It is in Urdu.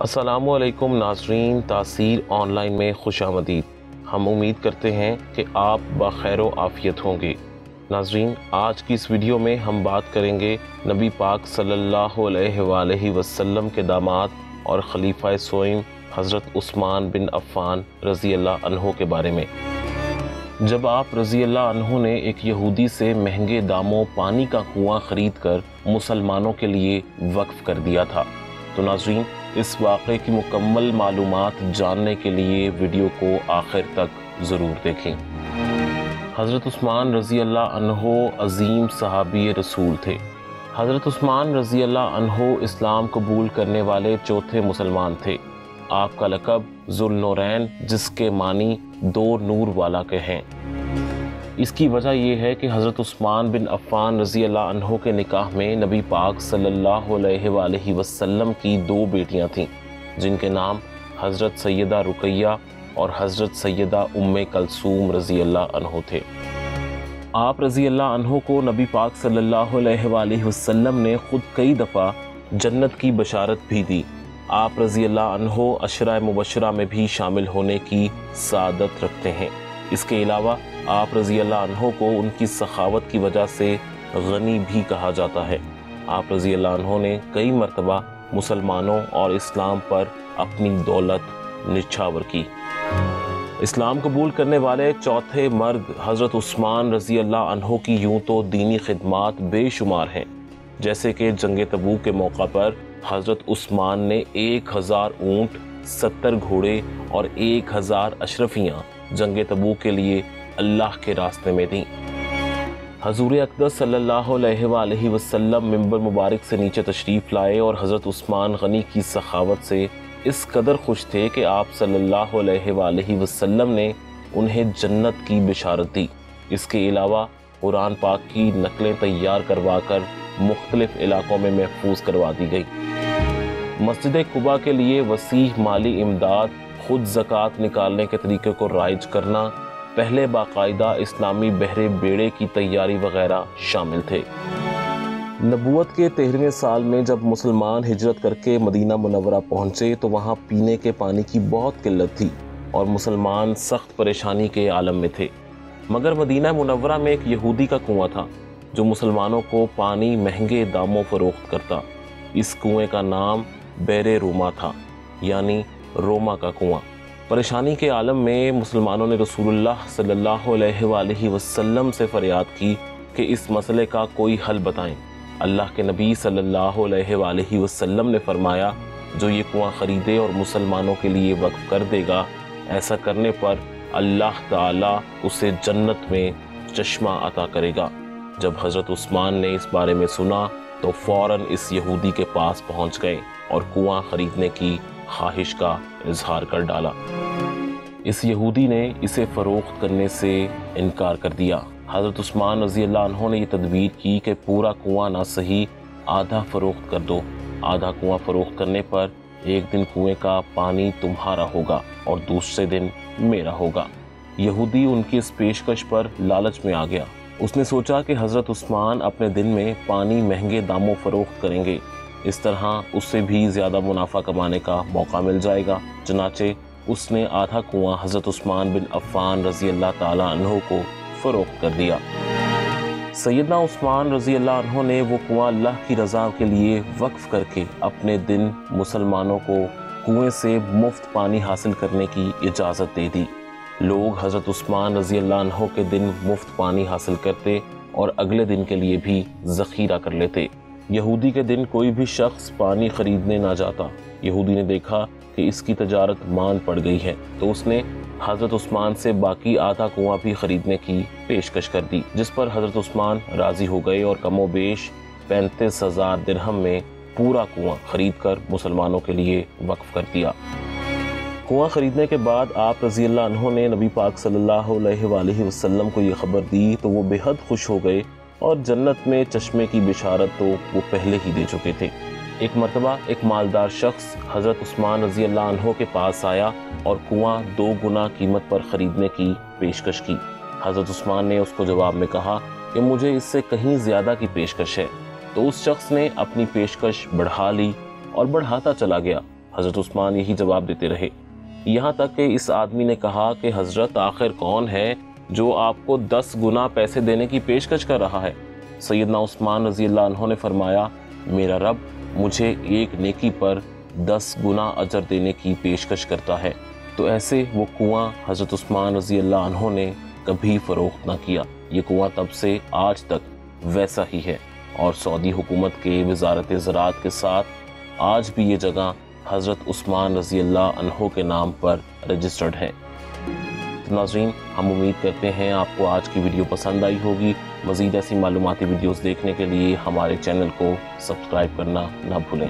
السلام علیکم ناظرین، تاثیر آن لائن میں خوش آمدید۔ ہم امید کرتے ہیں کہ آپ بخیر و آفیت ہوں گے۔ ناظرین، آج کی اس ویڈیو میں ہم بات کریں گے نبی پاک صلی اللہ علیہ وآلہ وسلم کے داماد اور خلیفہ سوئم حضرت عثمان بن عفان رضی اللہ عنہ کے بارے میں۔ جب آپ رضی اللہ عنہ نے ایک یہودی سے مہنگے داموں، پانی کا کنواں خرید کر مسلمانوں کے لیے وقف کر دیا تھا، تو ناظرین اس واقعے کی مکمل معلومات جاننے کے لیے ویڈیو کو آخر تک ضرور دیکھیں۔ حضرت عثمان رضی اللہ عنہ عظیم صحابی رسول تھے۔ حضرت عثمان رضی اللہ عنہ اسلام قبول کرنے والے چوتھے مسلمان تھے۔ آپ کا لقب ذوالنورین، جس کے معنی دو نور والا کے ہیں۔ اس کی وجہ یہ ہے کہ حضرت عثمان بن عفان رضی اللہ عنہ کے نکاح میں نبی پاک صلی اللہ علیہ وآلہ وسلم کی دو بیٹیاں تھیں، جن کے نام حضرت سیدہ رقیہ اور حضرت سیدہ ام کلثوم رضی اللہ عنہ تھے۔ آپ رضی اللہ عنہ کو نبی پاک صلی اللہ علیہ وآلہ وسلم نے خود کئی دفعہ جنت کی بشارت بھی دی۔ آپ رضی اللہ عنہ عشرہ مبشرہ میں بھی شامل ہونے کی سعادت رکھتے ہیں۔ اس کے علاوہ آپ رضی اللہ عنہ کو ان کی سخاوت کی وجہ سے غنی بھی کہا جاتا ہے۔ آپ رضی اللہ عنہ نے کئی مرتبہ مسلمانوں اور اسلام پر اپنی دولت نچھاور کی۔ اسلام قبول کرنے والے چوتھے مرد حضرت عثمان رضی اللہ عنہ کی یوں تو دینی خدمات بے شمار ہیں۔ جیسے کہ جنگ تبو کے موقع پر حضرت عثمان نے ایک ہزار اونٹ، ستر گھوڑے اور ایک ہزار اشرفیاں جنگ تبو کے لیے اللہ کے راستے میں دیں۔ حضور اقدس صلی اللہ علیہ وآلہ وسلم ممبر مبارک سے نیچے تشریف لائے اور حضرت عثمان غنی کی سخاوت سے اس قدر خوش تھے کہ آپ صلی اللہ علیہ وآلہ وسلم نے انہیں جنت کی بشارت دی۔ اس کے علاوہ قرآن پاک کی نقلیں تیار کروا کر مختلف علاقوں میں محفوظ کروا دی گئی مسجد قبا کے لیے وسیع مالی امداد، خود زکوٰۃ نکالنے کے طریقے کو رائج کرنا پہلے باقاعدہ اسلامی بحر بیڑے کی تیاری وغیرہ شامل تھے۔ نبوت کے تیرہویں سال میں جب مسلمان ہجرت کر کے مدینہ منورہ پہنچے تو وہاں پینے کے پانی کی بہت قلت تھی اور مسلمان سخت پریشانی کے عالم میں تھے۔ مگر مدینہ منورہ میں ایک یہودی کا کنواں تھا جو مسلمانوں کو پانی مہنگے داموں فروخت کرتا۔ اس کنویں کا نام بیر روما تھا یعنی روما کا کنواں۔ پریشانی کے عالم میں مسلمانوں نے رسول اللہ صلی اللہ علیہ وآلہ وسلم سے فریاد کی کہ اس مسئلے کا کوئی حل بتائیں۔ اللہ کے نبی صلی اللہ علیہ وآلہ وسلم نے فرمایا، جو یہ کنواں خریدے اور مسلمانوں کے لیے وقف کر دے گا، ایسا کرنے پر اللہ تعالی اسے جنت میں چشمہ عطا کرے گا۔ جب حضرت عثمان نے اس بارے میں سنا، تو فوراً اس یہودی کے پاس پہنچ گئے اور کنواں خریدنے کی خواہش کا اظہار کر ڈالا۔ اس یہودی نے اسے فروخت کرنے سے انکار کر دیا۔ حضرت عثمان رضی اللہ عنہ نے یہ تدبیر کی کہ پورا کنواں نہ صحیح آدھا فروخت کر دو۔ آدھا کنواں فروخت کرنے پر ایک دن کنویں کا پانی تمہارا ہوگا اور دوسرے دن میرا ہوگا۔ یہودی ان کی اس پیشکش پر لالچ میں آ گیا۔ اس نے سوچا کہ حضرت عثمان اپنے دن میں پانی مہنگے داموں فروخت کریں گے۔ اس طرح اس سے بھی زیادہ منافع کمانے کا موقع مل جائے گا۔ چنانچہ اس نے آدھا کنواں حضرت عثمان بن عفان رضی اللہ تعالیٰ عنہ کو فروخت کر دیا۔ سیدنا عثمان رضی اللہ عنہ نے وہ کنواں اللہ کی رضا کے لیے وقف کر کے اپنے دن مسلمانوں کو کنویں سے مفت پانی حاصل کرنے کی اجازت دے دی۔ لوگ حضرت عثمان رضی اللہ عنہ کے دن مفت پانی حاصل کرتے اور اگلے دن کے لیے بھی ذخیرہ کر لیتے۔ یہودی کے دن کوئی بھی شخص پانی خریدنے نہ جاتا۔ یہودی نے دیکھا کہ اس کی تجارت مان پڑ گئی ہے۔ تو اس نے حضرت عثمان سے باقی آدھا کنواں بھی خریدنے کی پیشکش کر دی، جس پر حضرت عثمان راضی ہو گئے اور کم و بیش پینتیس ہزار درہم میں پورا کنواں خرید کر مسلمانوں کے لیے وقف کر دیا۔ کنواں خریدنے کے بعد آپ رضی اللہ عنہ نے نبی پاک صلی اللہ علیہ وآلہ وسلم کو یہ خبر دی تو وہ بے حد خوش ہو گئے اور جنت میں چشمے کی بشارت تو وہ پہلے ہی دے چکے تھے۔ ایک مرتبہ ایک مالدار شخص حضرت عثمان رضی اللہ عنہ کے پاس آیا اور کنواں دو گنا قیمت پر خریدنے کی پیشکش کی۔ حضرت عثمان نے اس کو جواب میں کہا کہ مجھے اس سے کہیں زیادہ کی پیشکش ہے۔ تو اس شخص نے اپنی پیشکش بڑھا لی اور بڑھاتا چلا گیا۔ حضرت عثمان یہی جواب دیتے رہے۔ یہاں تک کہ اس آدمی نے کہا کہ حضرت آخر کون ہے جو آپ کو دس گنا پیسے دینے کی پیشکش کر رہا ہے۔ سیدنا عثمان رضی اللہ عنہ نے فرمایا، میرا رب مجھے ایک نیکی پر دس گنا اجر دینے کی پیشکش کرتا ہے۔ تو ایسے وہ کنواں حضرت عثمان رضی اللہ عنہ نے کبھی فروخت نہ کیا۔ یہ کنواں تب سے آج تک ویسا ہی ہے۔ اور سعودی حکومت کے وزارت زراعت کے ساتھ آج بھی یہ جگہ حضرت عثمان رضی اللہ عنہ کے نام پر رجسٹرڈ ہے۔ ناظرین، ہم امید کرتے ہیں آپ کو آج کی ویڈیو پسند آئی ہوگی۔ مزید ایسی معلوماتی ویڈیوز دیکھنے کے لیے ہمارے چینل کو سبسکرائب کرنا نہ بھولیں۔